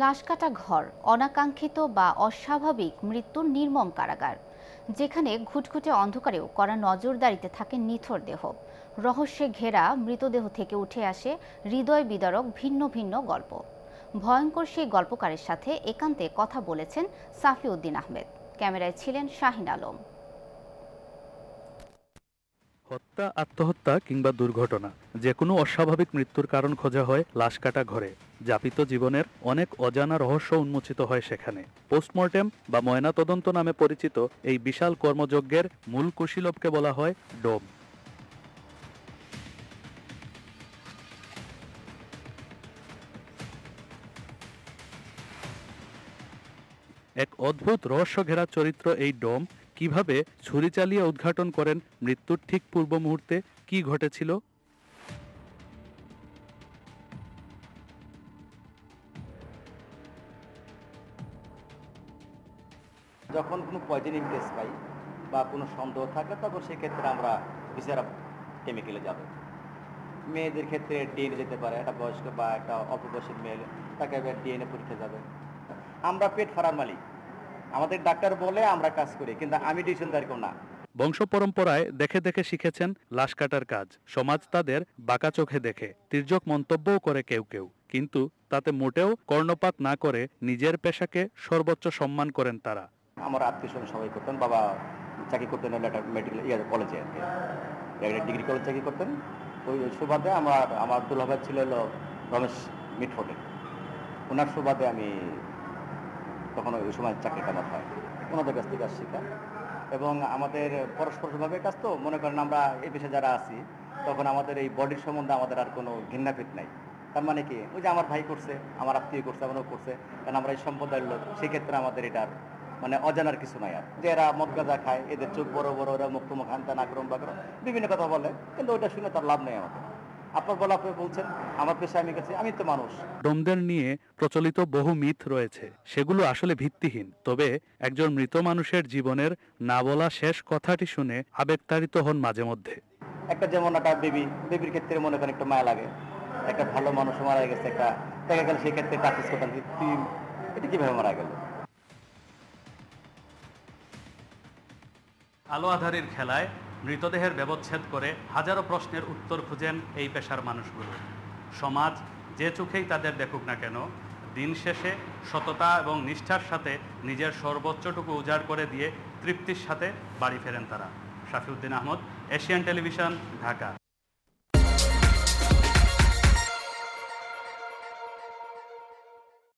লাশকাটা ঘর, অনাকাঙ্ক্ষিত বা অস্বাভাবিক মৃত্যুর নির্মম কারাগার, যেখানে ঘুটঘুটে অন্ধকারেও করা নজরদারিতে থাকে নিথর দেহ। রহস্যে ঘেরা মৃতদেহ থেকে উঠে আসে হৃদয় বিদারক ভিন্ন ভিন্ন গল্প। ভয়ঙ্কর সেই গল্পকারের সাথে একান্তে কথা বলেছেন সাফিউদ্দিন আহমেদ। ক্যামেরায় ছিলেন শাহিন আলম। হত্যা, আত্মহত্যা কিংবা দুর্ঘটনা যে কোনো অস্বাভাবিক মৃত্যুর কারণ খোঁজা হয় লাশ কাটা ঘরে। যাপিত জীবনের অনেক অজানা রহস্য উন্মোচিত হয় সেখানে। পোস্টমর্টেম বা ময়নাতদন্ত নামে পরিচিত এই বিশাল কর্মযজ্ঞের মূল কুশীলবকে বলা হয় ডোম। এক অদ্ভুত রহস্য ঘেরা চরিত্র এই ডোম, কীভাবে ছুরি চালিয়ে উদ্ঘাটন করেন মৃত্যুর ঠিক পূর্ব মুহূর্তে, কি ঘটেছিল? যখন কোনো পয়জনিং টেস্ট পাই বা কোনো সন্দেহ থাকে, তখন সেক্ষেত্রে আমরা বিচারা কেমিক্যালে যাব। মেয়েদের ক্ষেত্রে ডিএনএ যেতে পারে, একটা বয়স্ক বা একটা অল্প মেয়ে, তাকে ডিএনএ পরীক্ষা যাবে। আমরা পেট ফারার মালিক। আমাদের ডাক্তার বলে আমরা কাজ করি, কিন্তু আমি ডিসিশনদার কেউ না। বংশ পরম্পরায় দেখে দেখে শিখেছেন লাশ কাটার কাজ। সমাজ তাদের বাঁকা চোখে দেখে, তির্যক মন্তব্যও করে কেউ কেউ। কিন্তু তাতে মোটেও কর্ণপাত না করে নিজের পেশাকে সর্বোচ্চ সম্মান করেন তারা। আমার আত্মীয় স্বজন সবাই করতেন, বাবা চাকরি করতেন মেডিকেল ইয়ে কলেজে আর কি। একটা ডিগ্রি কলেজ চাকরি করতেন। ওই সুবাদে আমার আমার দুলাভাই ছিল হলো রমেশ মিটফোর্ডে ওনার সুবাদে আমি তখন ওই সময় চাকরিটা আমার হয়। ওনাদের কাছ থেকে কাজ। এবং আমাদের পরস্পরভাবে কাজ তো, মনে করেন আমরা এই পেশে যারা আছি, তখন আমাদের এই বডির সম্বন্ধে আমাদের আর কোনো ঘৃণাপিত নাই। তার মানে কি? ওই যে আমার ভাই করছে, আমার আত্মীয় করছে, আমারও করছে। কারণ আমরা এই সম্প্রদায়ের লোক, সেক্ষেত্রে আমাদের এটার মানে অজানার কিছু নাই আর। যে এরা মদ গাঁজা খায় এদের চোখ বড় বড় ওরা মুক্ত মুখ হান্তান আক্রম বাক্রম বিভিন্ন কথা বলে কিন্তু ওটা শুনে তার লাভ নেই আমাদের আপনার বলা আপনি বলছেন আমার পেশায় আমি গেছি আমি তো মানুষ। ডোমদের নিয়ে প্রচলিত বহু মিথ রয়েছে সেগুলো আসলে ভিত্তিহীন। তবে একজন মৃত মানুষের জীবনের না বলা শেষ কথাটি শুনে আবেগতাড়িত হন মাঝে মধ্যে। একটা যেমন একটা বেবি বেবির ক্ষেত্রে মনে করেন একটু মায়া লাগে। একটা ভালো মানুষ মারা গেছে একটা দেখা গেল সেই ক্ষেত্রে প্র্যাকটিস করতাম তুই এটা কীভাবে মারা গেল? আলো আধারের খেলায় মৃতদেহের ব্যবচ্ছেদ করে হাজারো প্রশ্নের উত্তর খুঁজেন এই পেশার মানুষগুলো। সমাজ যে চোখেই তাদের দেখুক না কেন, দিন শেষে সততা এবং নিষ্ঠার সাথে নিজের সর্বোচ্চটুকু উজাড় করে দিয়ে তৃপ্তির সাথে বাড়ি ফেরেন তারা। Shafiuddin Ahmed, Asian television, Dhaka.